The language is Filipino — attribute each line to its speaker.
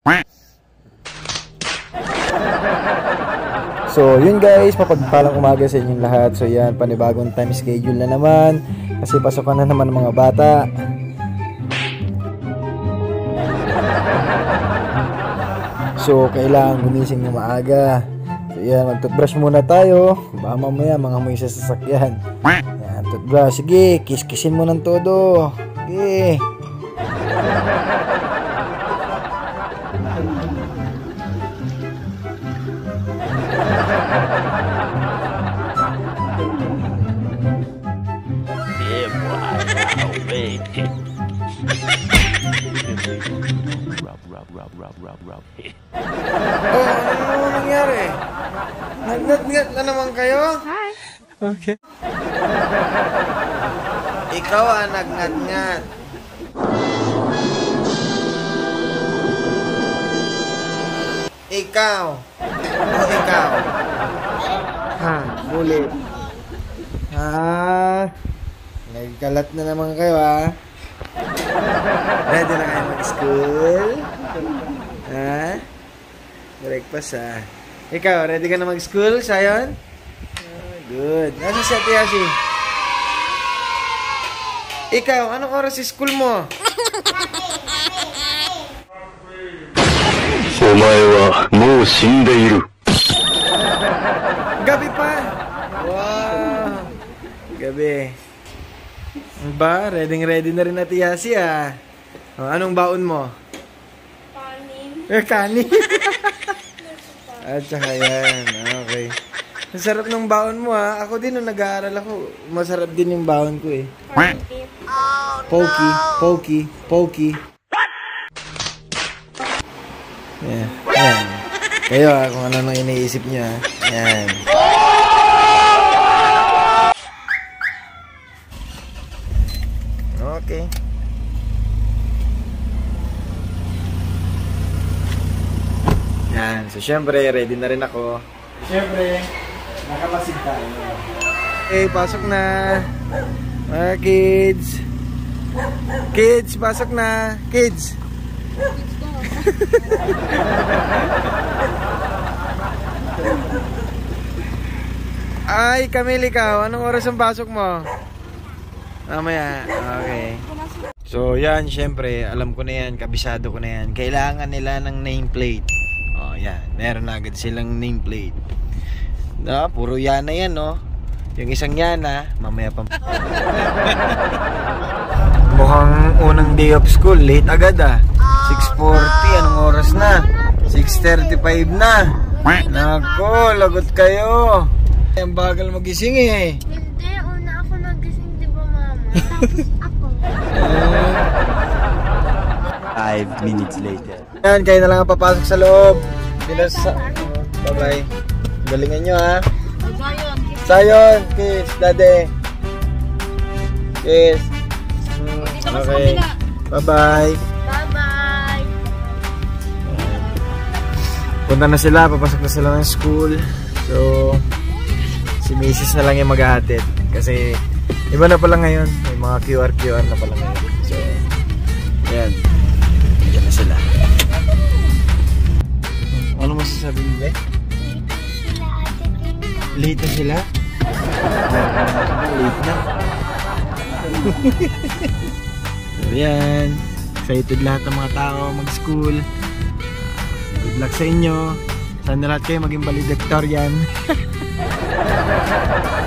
Speaker 1: So, yun guys, mapagpalang umaga sa inyong lahat. So, yan, panibagong time schedule na naman. Kasi pasokan na naman ng mga bata. So, kailangan gumising na maaga. So, yan, mag-toothbrush muna tayo. Baka mamaya, mga may sa sasakyan. Yan, toothbrush. Sige, kiss-kissin mo ng todo. Sige.
Speaker 2: Oh, ano nangyari? Nagnat-ngat na naman kayo? Hi.
Speaker 1: Okay.
Speaker 2: Ikaw ang nagnat-ngat. Ikaw. O ikaw. Ha, bulit. Ha? Nagkalat na naman kayo ha? Ready na kayo mag-school? Ha? Breakfast ha? Ikaw, ready ka na mag-school, Sayon? Ah, good. Nasa si Ate Yashi? Ikaw, anong oras si school mo?
Speaker 3: お前はもう死んでいる。
Speaker 2: Gabi pa! Wow! Gabi. Ba, ready ready na rin na Yasi ah. O, anong baon mo? Kanin. Eh, kanin. At saka yan. Okay. Ang sarap ng baon mo ha. Ako din nung nag-aaral ako, masarap din yung baon ko eh. Pokey, pokey, pokey. Yan. Yan. Kayo ha, kung ano nang iniisip niyo ha. Yan. Okay. Yan. So, syempre, ready na rin ako. Syempre, nakamasid tayo. Okay, pasok na. Mga kids. Kids, pasok na. Kids. Ay, Camille, ikaw. Anong oras ang pasok mo? Mamaya. Okay. So, yan, syempre, alam ko na yan, kabisado ko na yan. Kailangan nila ng nameplate. Oh, yan. Meron na agad silang nameplate. Na, puro yana yan, no? Yung isang yana, mamaya pa. Mukhang unang day of school, late agad ah. 6.40, anong oras na? 6.35 na. Nako, lagot kayo. Ang bagal magising eh.
Speaker 4: Hindi, Tapos ako.
Speaker 3: Five minutes later.
Speaker 2: Yan, kayo na lang ang papasok sa loob. Bilas sa... Bye-bye. Galingan nyo ha. Sayon, kiss, dade. Kiss. Okay. Bye-bye.
Speaker 4: Bye-bye!
Speaker 2: Punta na sila, papasok na sila ng school. So, si Mrs. na lang yung maghahatid. Kasi, iba na pala ngayon. May mga QR-QR na pala ngayon. So, ayan. Ayan na sila. Ano masasabi mo, be? Late na sila? Late na. so, yan. Excited lahat ng mga tao mag-school. Good luck sa inyo. Sana lahat kayo maging valedictorian.